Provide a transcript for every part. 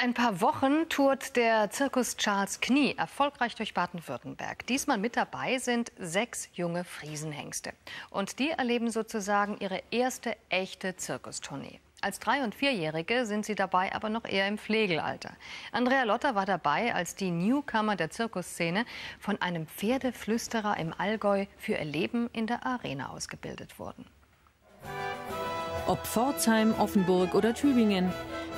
ein paar Wochen tourt der Zirkus Charles Knie erfolgreich durch Baden-Württemberg. Diesmal mit dabei sind sechs junge Friesenhengste. Und die erleben sozusagen ihre erste echte Zirkustournee. Als Drei- und Vierjährige sind sie dabei aber noch eher im Pflegelalter. Andrea Lotter war dabei, als die Newcomer der Zirkusszene von einem Pferdeflüsterer im Allgäu für ihr Leben in der Arena ausgebildet wurden. Ob Pforzheim, Offenburg oder Tübingen.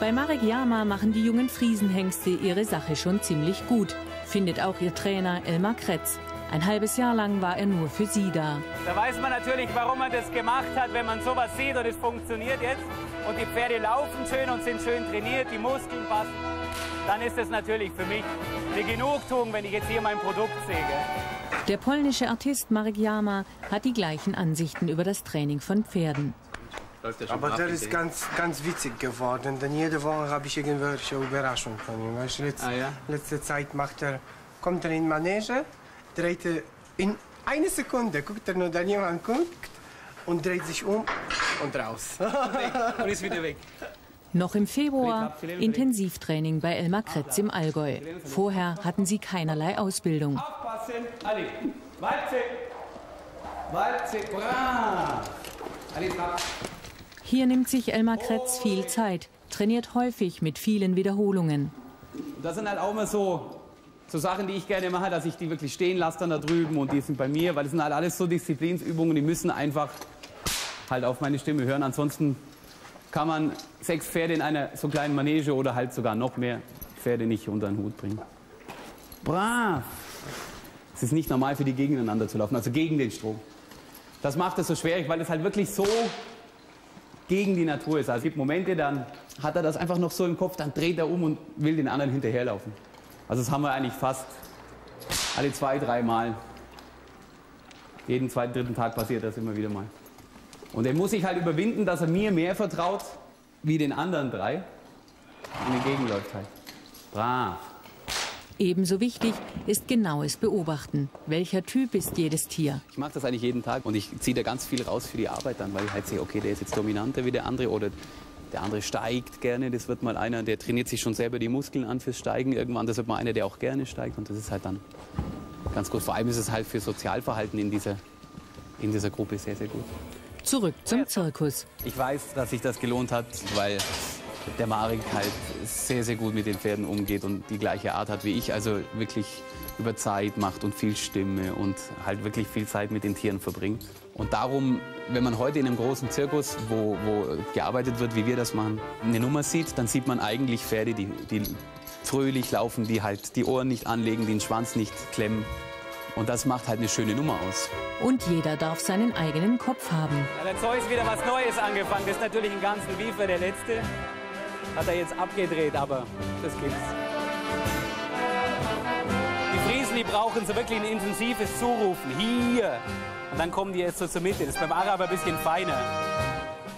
Bei Marek Jama machen die jungen Friesenhengste ihre Sache schon ziemlich gut, findet auch ihr Trainer Elmar Kretz. Ein halbes Jahr lang war er nur für sie da. Da weiß man natürlich, warum man das gemacht hat, wenn man sowas sieht und es funktioniert jetzt. Und die Pferde laufen schön und sind schön trainiert, die Muskeln passen. Dann ist es natürlich für mich eine Genugtuung, wenn ich jetzt hier mein Produkt sehe. Der polnische Artist Marek Jama hat die gleichen Ansichten über das Training von Pferden. Aber das ist ganz, ganz witzig geworden, denn jede Woche habe ich irgendwelche Überraschungen von ihm. Weißt, letzt, ah, ja? Letzte Zeit macht er, kommt er in Manege, dreht er in eine Sekunde, guckt er nur, dann jemand guckt und dreht sich um und raus. und ist wieder weg. Noch im Februar Intensivtraining bei Elmar Kretz im Allgäu. Vorher hatten sie keinerlei Ausbildung. Aufpassen, Ali. Walze. Walze, brav. Ali, hier nimmt sich Elmar Kretz viel Zeit, trainiert häufig mit vielen Wiederholungen. Das sind halt auch immer so, so Sachen, die ich gerne mache, dass ich die wirklich stehen lasse dann da drüben und die sind bei mir, weil das sind halt alles so Disziplinsübungen, die müssen einfach halt auf meine Stimme hören. Ansonsten kann man sechs Pferde in einer so kleinen Manege oder halt sogar noch mehr Pferde nicht unter den Hut bringen. Brav! Es ist nicht normal für die gegeneinander zu laufen, also gegen den Strom. Das macht es so schwierig, weil es halt wirklich so gegen die Natur ist. Also es gibt Momente, dann hat er das einfach noch so im Kopf, dann dreht er um und will den anderen hinterherlaufen. Also das haben wir eigentlich fast alle zwei, drei Mal. Jeden zweiten, dritten Tag passiert das immer wieder mal. Und er muss sich halt überwinden, dass er mir mehr vertraut wie den anderen drei. Und entgegen läuft halt. Brav. Ebenso wichtig ist genaues Beobachten. Welcher Typ ist jedes Tier? Ich mache das eigentlich jeden Tag und ich ziehe da ganz viel raus für die Arbeit dann, weil ich halt sehe, okay, der ist jetzt dominanter wie der andere oder der andere steigt gerne. Das wird mal einer, der trainiert sich schon selber die Muskeln an fürs Steigen. Irgendwann, das wird mal einer, der auch gerne steigt und das ist halt dann ganz gut. Vor allem ist es halt für Sozialverhalten in dieser, in dieser Gruppe sehr, sehr gut. Zurück zum Zirkus. Ich weiß, dass sich das gelohnt hat, weil der Marek halt sehr, sehr gut mit den Pferden umgeht und die gleiche Art hat wie ich. Also wirklich über Zeit macht und viel Stimme und halt wirklich viel Zeit mit den Tieren verbringt. Und darum, wenn man heute in einem großen Zirkus, wo, wo gearbeitet wird, wie wir das machen, eine Nummer sieht, dann sieht man eigentlich Pferde, die, die fröhlich laufen, die halt die Ohren nicht anlegen, die den Schwanz nicht klemmen. Und das macht halt eine schöne Nummer aus. Und jeder darf seinen eigenen Kopf haben. Ja, der Zeus wieder was Neues angefangen. Das ist natürlich ein ganzen Wiefer der letzte hat er jetzt abgedreht, aber das gibt's. Die Friesen, die brauchen so wirklich ein intensives Zurufen. Hier! Und dann kommen die jetzt so zur Mitte. Das ist beim Araber ein bisschen feiner.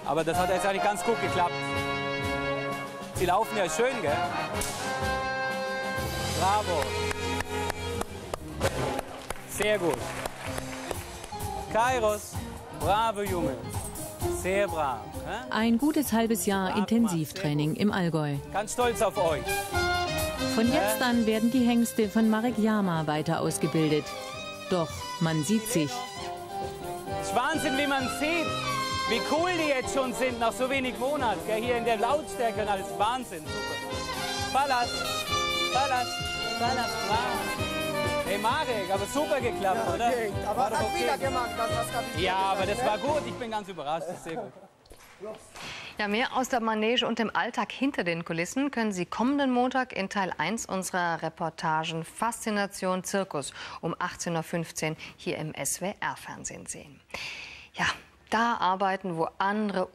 Aber das hat jetzt eigentlich ganz gut geklappt. Sie laufen ja schön, gell? Bravo. Sehr gut. Kairos, bravo Junge. Sehr brav. Ein gutes halbes Jahr Intensivtraining im Allgäu. Ganz stolz auf euch. Von jetzt an werden die Hengste von Marek Jama weiter ausgebildet. Doch man sieht sich. Es ist Wahnsinn, wie man sieht, wie cool die jetzt schon sind nach so wenig Monaten. Hier in der Lautstärke und alles. Wahnsinn, super. Ballas, Ballas, Ballas, brav. Hey Marek, aber super geklappt, ja, oder? Okay. Aber war hat okay. wieder gemacht, das, das Ja, aber das war gut. Ich bin ganz überrascht. Das ist sehr gut. Ja, mehr aus der Manege und dem Alltag hinter den Kulissen können Sie kommenden Montag in Teil 1 unserer Reportagen Faszination Zirkus um 18.15 Uhr hier im SWR-Fernsehen sehen. Ja, da arbeiten, wo andere